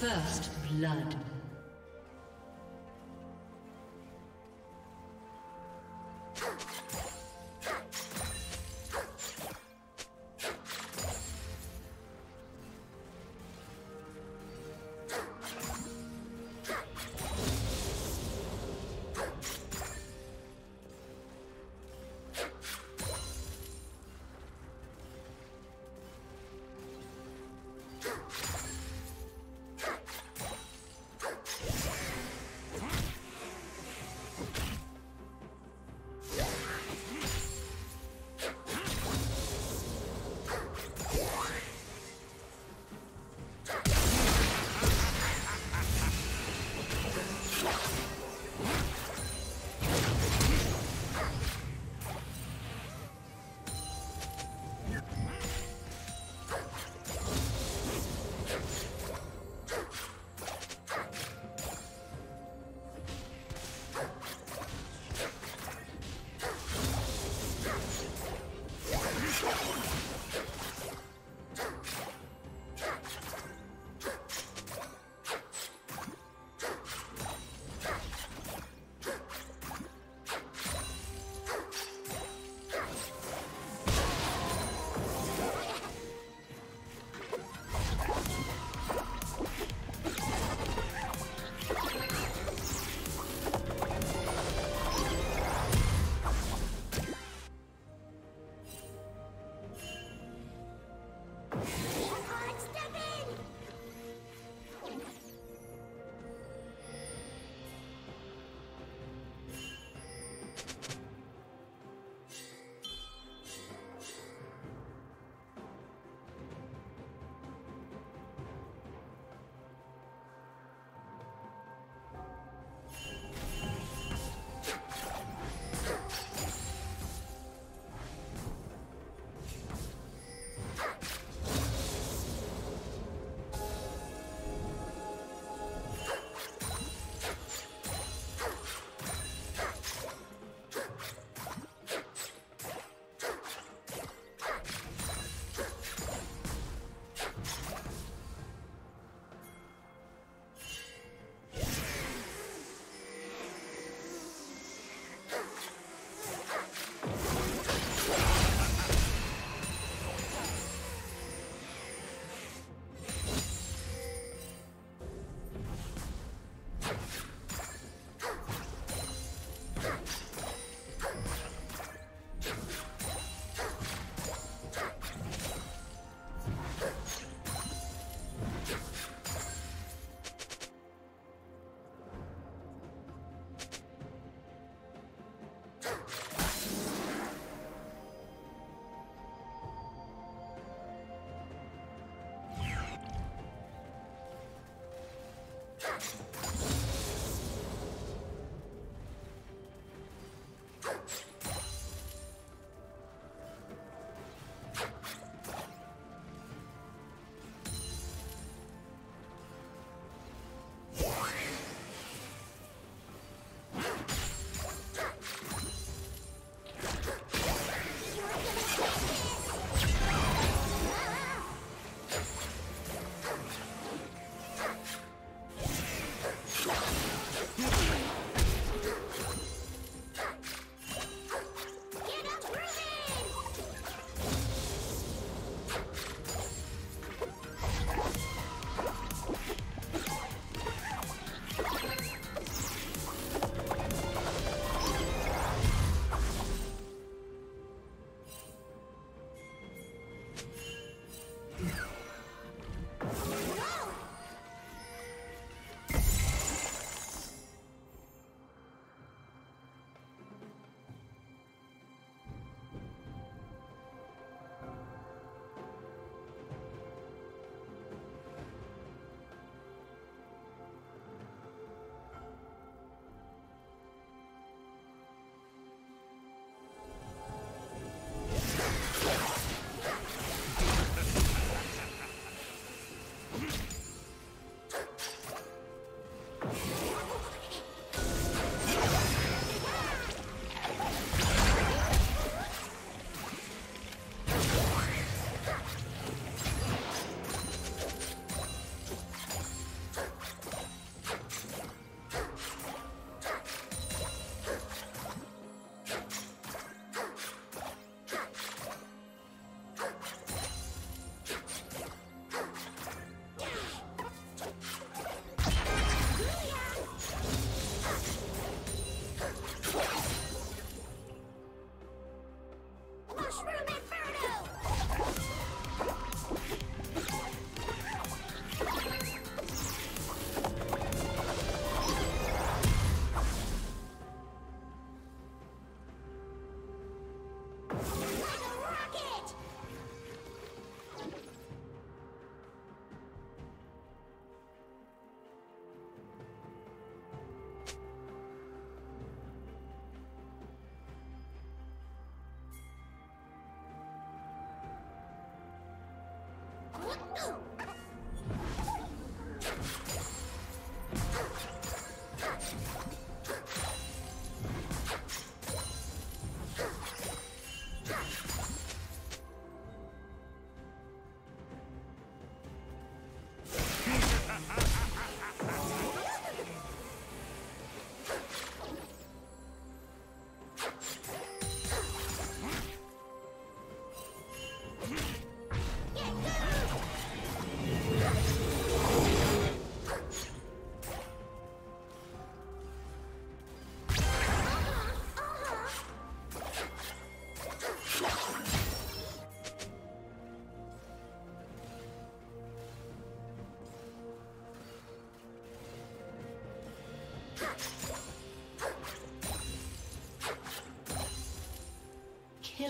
First blood. No!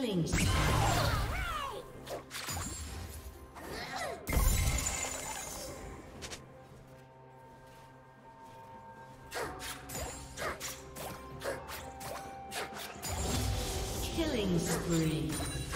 Killing Killing spree.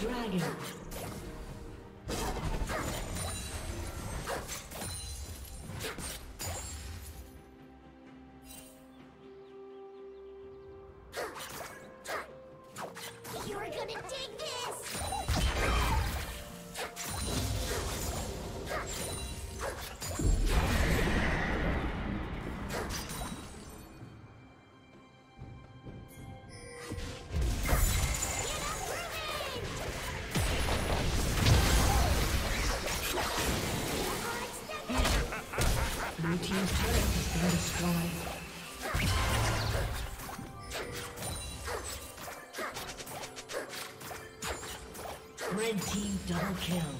Dragon. Red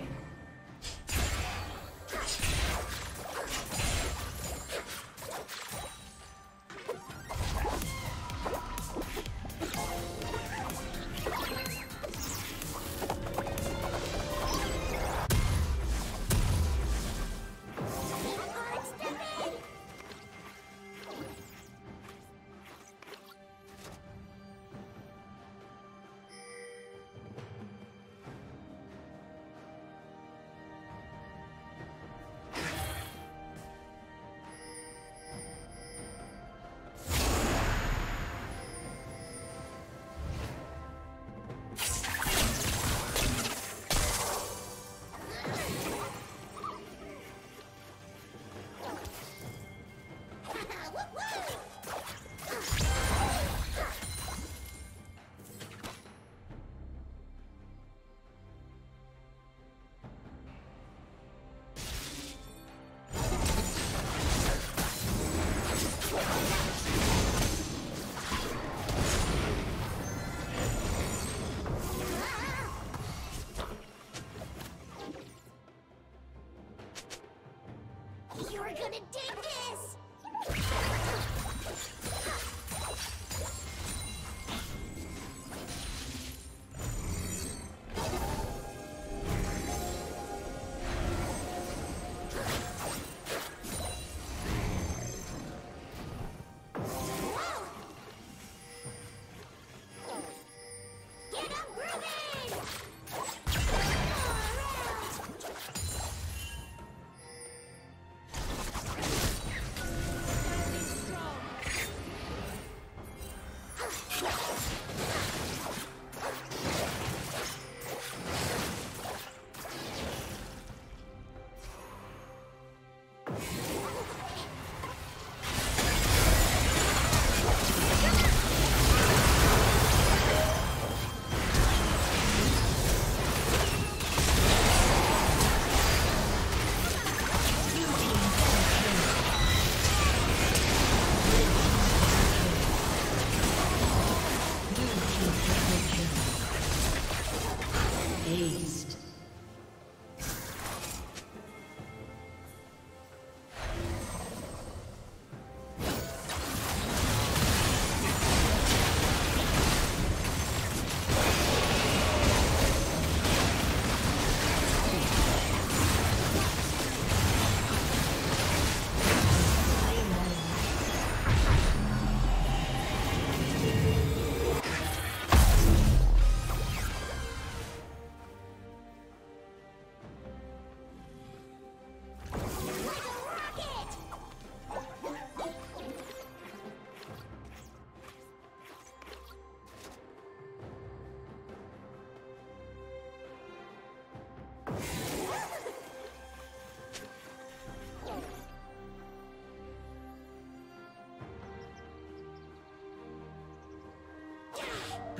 Gonna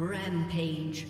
Rampage.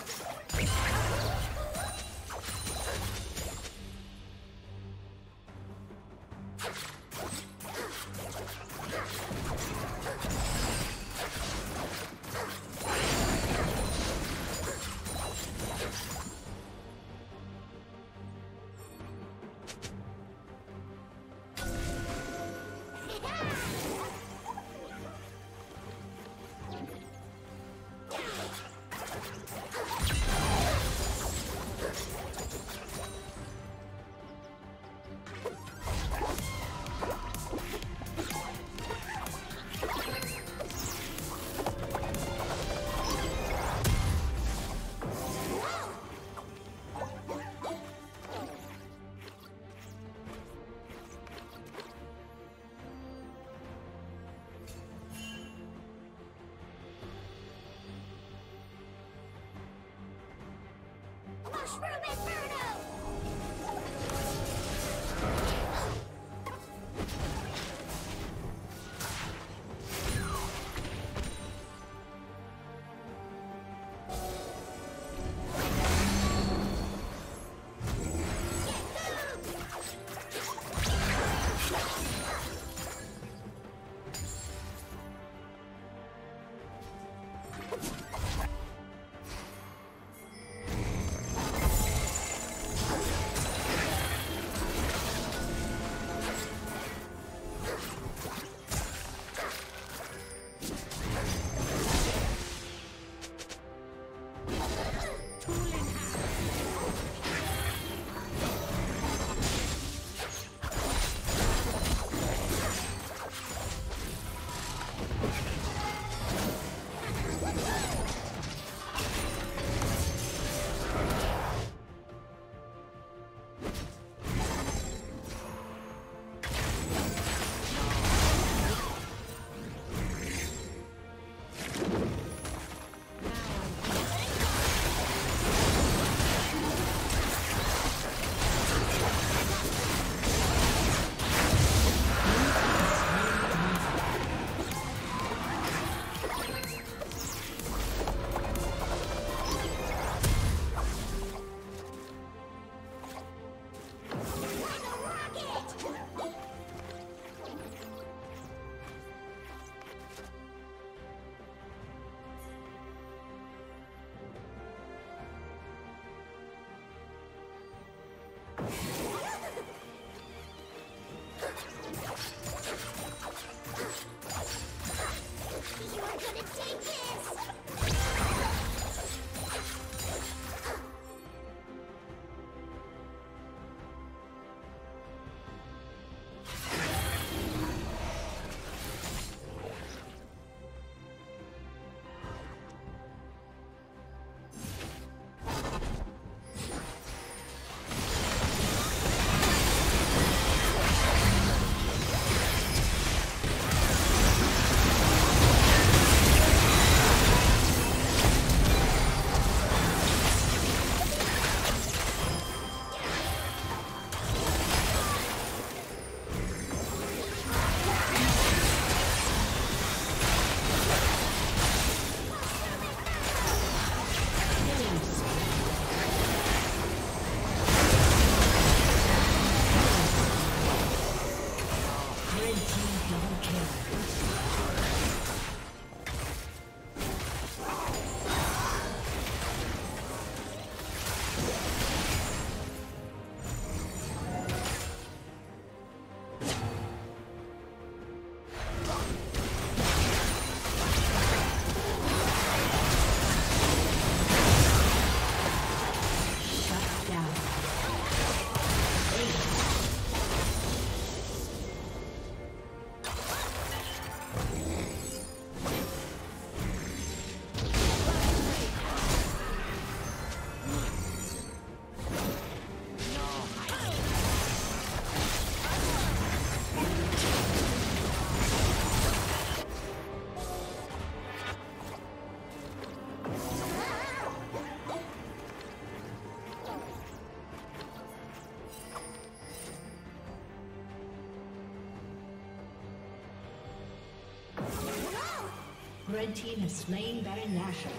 Team has slain Baron Nashor.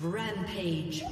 Rampage.